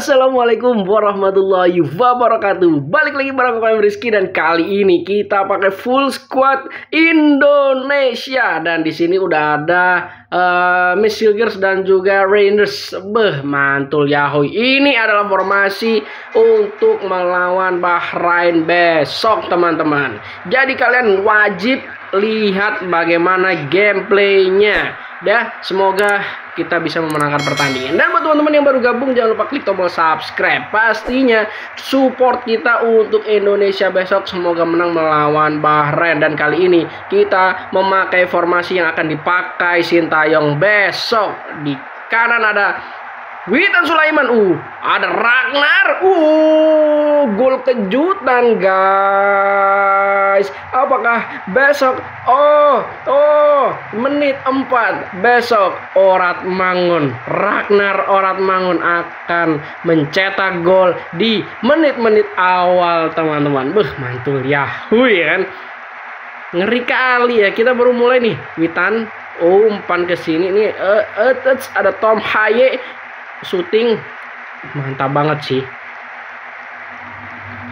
Assalamualaikum warahmatullahi wabarakatuh. Balik lagi bareng gue Rizky dan kali ini kita pakai full squad Indonesia. Dan di sini udah ada uh, Miss Silgers dan juga Rainers Beh mantul yahoy Ini adalah formasi untuk melawan Bahrain besok teman-teman. Jadi kalian wajib lihat bagaimana gameplaynya Ya, semoga kita bisa memenangkan pertandingan. Dan buat teman-teman yang baru gabung jangan lupa klik tombol subscribe. Pastinya support kita untuk Indonesia besok semoga menang melawan Bahrain dan kali ini kita memakai formasi yang akan dipakai Sintayong besok. Di kanan ada Witan Sulaiman, uh, ada Ragnar, uh, gol kejutan guys. Apakah besok? Oh, oh, menit 4 besok Orat Mangun, Ragnar Orat Mangun akan mencetak gol di menit-menit awal teman-teman. Beh, mantul ya, hui kan. Ngeri kali ya, kita baru mulai nih. Witan umpan ke sini nih. Uh, uh, ada Tom Haye syuting? Mantap banget sih.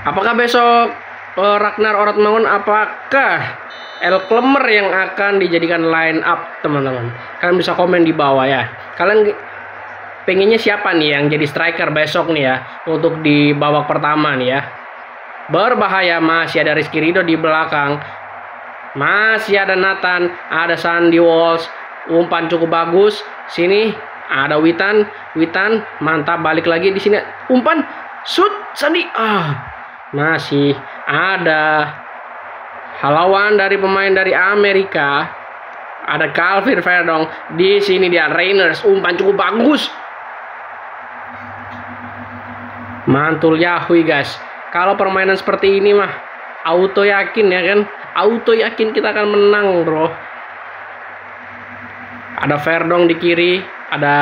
Apakah besok uh, Ragnar Orat Mangun apakah El Klemer yang akan dijadikan line up teman-teman? Kalian bisa komen di bawah ya. Kalian pengennya siapa nih yang jadi striker besok nih ya? Untuk di babak pertama nih ya. Berbahaya masih ada Rizky Rido di belakang. Masih ada Nathan ada Sandy Walsh. Umpan cukup bagus. Sini ada Witan Witan mantap balik lagi di sini. Umpan shoot Sandi. Ah masih ada halawan dari pemain dari Amerika. Ada Calvin Verdong di sini dia Rainers umpan cukup bagus. Mantul Yahui guys. Kalau permainan seperti ini mah auto yakin ya kan? Auto yakin kita akan menang bro. Ada Verdong di kiri ada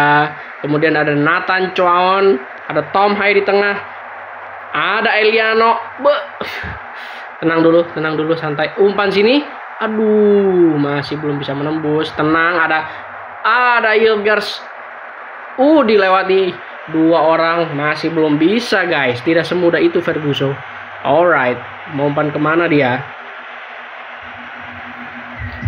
kemudian ada Nathan Chuaon, ada Tom Hai di tengah, ada Eliano. Be tenang dulu, tenang dulu, santai. Umpan sini, aduh, masih belum bisa menembus. Tenang, ada ada Ilgers. Uh, dilewati dua orang, masih belum bisa guys. Tidak semudah itu Ferguson. Alright, mau umpan ke mana dia?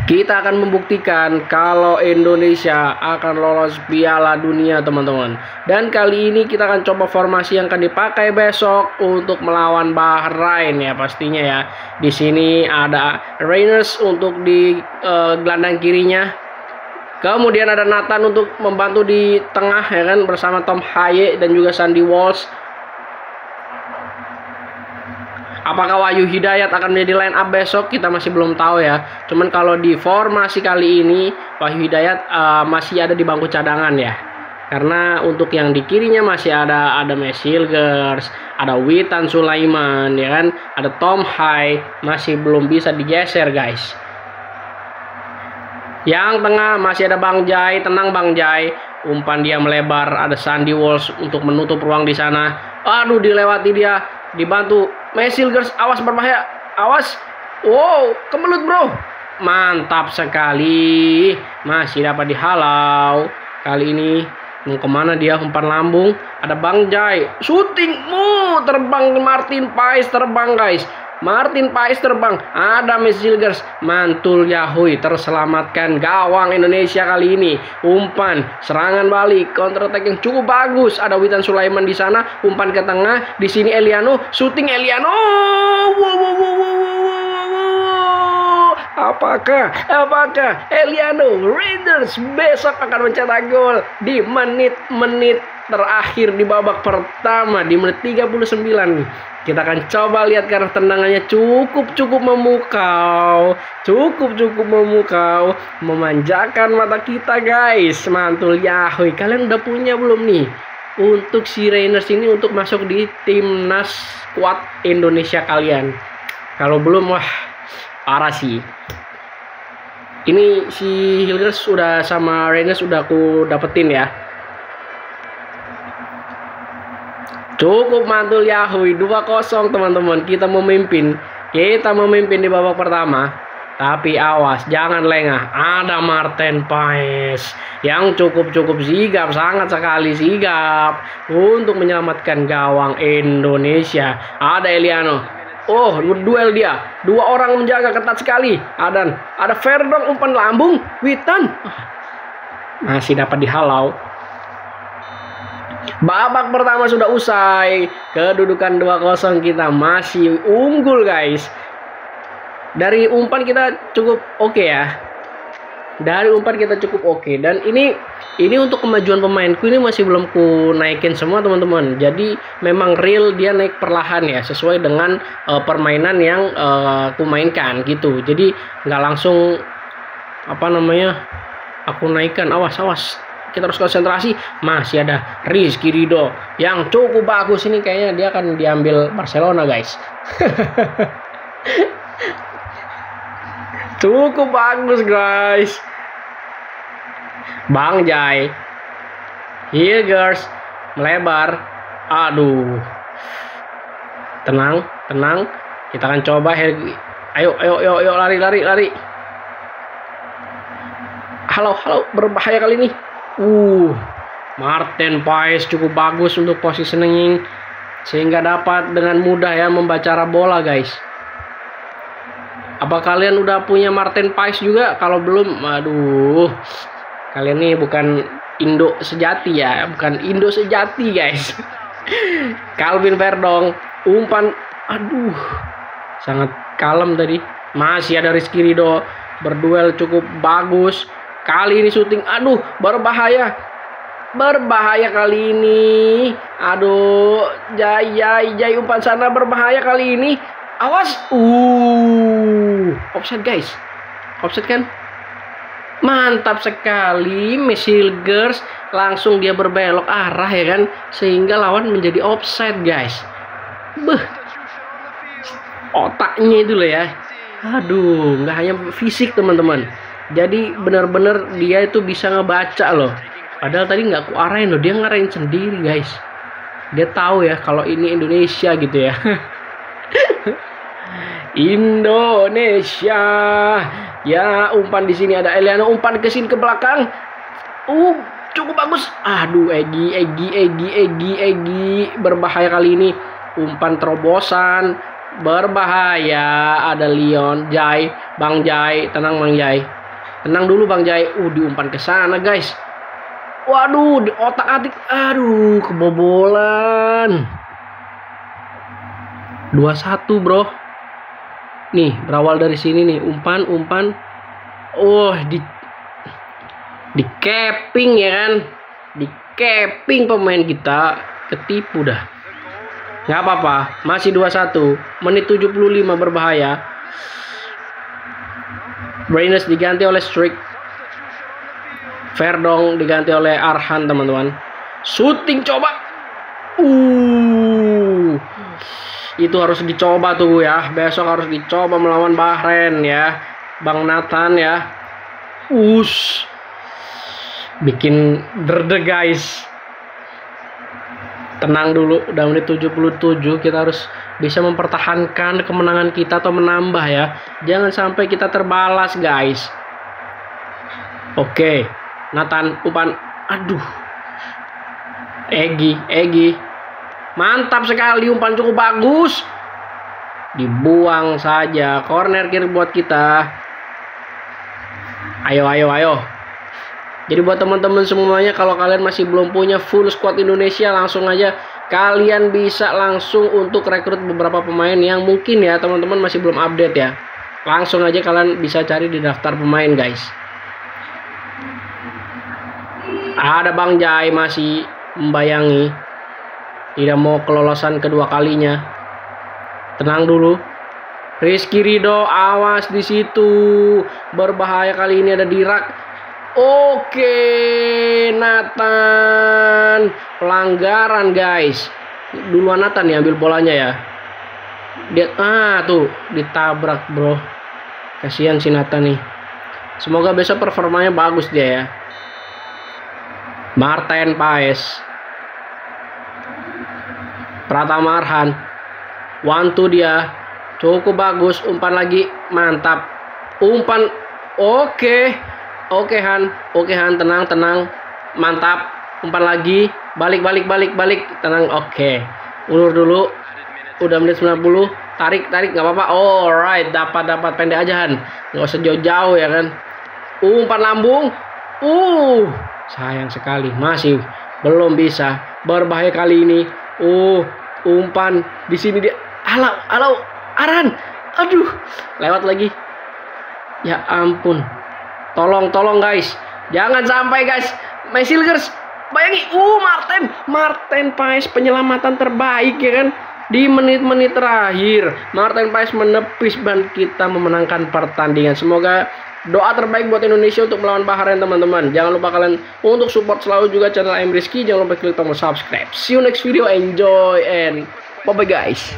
Kita akan membuktikan kalau Indonesia akan lolos Piala Dunia teman-teman. Dan kali ini kita akan coba formasi yang akan dipakai besok untuk melawan Bahrain ya pastinya ya. Di sini ada Rainers untuk di uh, gelandang kirinya. Kemudian ada Nathan untuk membantu di tengah ya kan bersama Tom Haye dan juga Sandy Walsh Apakah Wahyu Hidayat akan menjadi line up besok kita masih belum tahu ya. Cuman kalau di formasi kali ini Wahyu Hidayat uh, masih ada di bangku cadangan ya. Karena untuk yang di kirinya masih ada ada Mesilgers, ada Witan Sulaiman ya kan, ada Tom Hai masih belum bisa digeser guys. Yang tengah masih ada Bang Jai, tenang Bang Jai. Umpan dia melebar, ada Sandy Walsh untuk menutup ruang di sana. Aduh dilewati dia, dibantu Mesilgers awas berbahaya awas. Wow kemelut bro. Mantap sekali. Masih dapat dihalau. Kali ini mau ke mana dia? Umpan lambung. Ada Bang Jai. Syutingmu terbang Martin Pais terbang guys Martin Pais terbang, ada Silgers, mantul Yahui terselamatkan gawang Indonesia kali ini. Umpan, serangan balik, counter attack yang cukup bagus. Ada Witan Sulaiman di sana, umpan ke tengah, di sini Eliano, shooting Eliano. Wow, wow, wow, wow, wow. Apakah, apakah Eliano Raiders besok akan mencetak gol di menit-menit terakhir di babak pertama di menit 39 kita akan coba lihat karena tendangannya cukup-cukup memukau. Cukup-cukup memukau. Memanjakan mata kita guys. Mantul yahui kalian udah punya belum nih? Untuk si Rainers ini untuk masuk di timnas kuat Indonesia kalian. Kalau belum wah parah sih. Ini si Hilders sudah sama Rainers sudah aku dapetin ya Cukup mantul Yahui 2-0 teman-teman. Kita memimpin. Kita memimpin di babak pertama. Tapi awas, jangan lengah. Ada Martin Paes yang cukup-cukup sigap, sangat sekali sigap untuk menyelamatkan gawang Indonesia. Ada Eliano. Oh, duel dia. Dua orang menjaga ketat sekali. Ada ada Verdong umpan lambung, Witan masih dapat dihalau. Babak pertama sudah usai. Kedudukan 2-0 kita masih unggul, guys. Dari umpan kita cukup oke okay ya. Dari umpan kita cukup oke. Okay. dan ini ini untuk kemajuan pemainku ini masih belum ku naikin semua teman-teman. Jadi memang real dia naik perlahan ya sesuai dengan uh, permainan yang uh, ku mainkan gitu. Jadi nggak langsung apa namanya aku naikkan. Awas awas kita harus konsentrasi masih ada Rizky Rido yang cukup bagus ini kayaknya dia akan diambil Barcelona guys Cukup bagus guys. Bang Jai. Here girls. Melebar. Aduh. Tenang, tenang. Kita akan coba Ayo, ayo, ayo, ayo lari, lari, lari. Halo, halo, berbahaya kali ini. Uh, Martin Paes cukup bagus untuk positioning sehingga dapat dengan mudah ya membaca bola guys. Apa kalian udah punya Martin Pais juga? Kalau belum, aduh. Kalian ini bukan Indo sejati ya, bukan Indo sejati guys. Calvin Verdong, umpan, aduh, sangat kalem tadi. Masih ada Rizky Rido, berduel cukup bagus. Kali ini syuting, aduh, berbahaya. Berbahaya kali ini. Aduh, Jai, Jai, Jai umpan sana berbahaya kali ini. Awas. Uh, offset guys. Offset kan? Mantap sekali Girls langsung dia berbelok arah ya kan sehingga lawan menjadi offset guys. Beh. Otaknya itu loh ya. Aduh, nggak hanya fisik teman-teman. Jadi benar-benar dia itu bisa ngebaca loh. Padahal tadi nggak ku arahin loh, dia ngarahin sendiri guys. Dia tahu ya kalau ini Indonesia gitu ya. Indonesia. Ya, umpan di sini ada Eliano umpan ke sini ke belakang. Uh, cukup bagus. Aduh, Egi, Egi, Egi, Egi, Egi berbahaya kali ini. Umpan terobosan berbahaya. Ada Leon, Jai, Bang Jai, tenang Bang Jai. Tenang dulu Bang Jai. Uh, diumpan ke sana, guys. Waduh, di otak-atik. Aduh, kebobolan. 21, Bro. Nih, berawal dari sini nih, umpan, umpan. Oh, di di capping ya kan. Di capping pemain kita ketipu dah. Nggak apa-apa, masih 2-1. Menit 75 berbahaya. Brainless diganti oleh Strick. Verdong diganti oleh Arhan, teman-teman. Shooting coba. Uh itu harus dicoba tuh ya besok harus dicoba melawan Bahrain ya Bang Nathan ya us bikin derde guys tenang dulu udah menit 77 kita harus bisa mempertahankan kemenangan kita atau menambah ya jangan sampai kita terbalas guys oke Nathan umpan aduh Egi Egi Mantap sekali umpan cukup bagus. Dibuang saja. Corner kiri buat kita. Ayo ayo ayo. Jadi buat teman-teman semuanya kalau kalian masih belum punya full squad Indonesia langsung aja kalian bisa langsung untuk rekrut beberapa pemain yang mungkin ya teman-teman masih belum update ya. Langsung aja kalian bisa cari di daftar pemain guys. Ada Bang Jai masih membayangi tidak mau kelolosan kedua kalinya. Tenang dulu. Rizky Rido awas di situ. Berbahaya kali ini ada Dirak. Oke, Nathan. Pelanggaran, guys. Duluan Nathan ambil bolanya ya. Dia ah tuh ditabrak, Bro. Kasihan si Nathan nih. Semoga besok performanya bagus dia ya. Martin Paes Pratama Arhan. One two dia. Cukup bagus. Umpan lagi. Mantap. Umpan. Oke. Oke Han. Oke Han, tenang, tenang. Mantap. Umpan lagi. Balik, balik, balik, balik. Tenang. Oke. Ulur dulu. Udah menit 90. Tarik, tarik. nggak apa-apa. Alright. Dapat, dapat. Pendek aja Han. Nggak usah jauh-jauh ya kan. Umpan lambung. Uh. Sayang sekali. Masih belum bisa. Berbahaya kali ini. Uh. Umpan. Di sini dia. Alau, alau. Aran. Aduh. Lewat lagi. Ya ampun. Tolong, tolong guys. Jangan sampai guys. Mesilgers. Bayangi. Uh, Martin. Martin Paes penyelamatan terbaik ya kan. Di menit-menit terakhir. Martin Paes menepis dan kita memenangkan pertandingan. Semoga doa terbaik buat Indonesia untuk melawan Bahrain teman-teman. Jangan lupa kalian untuk support selalu juga channel M Rizky. Jangan lupa klik tombol subscribe. See you next video. Enjoy and bye bye guys.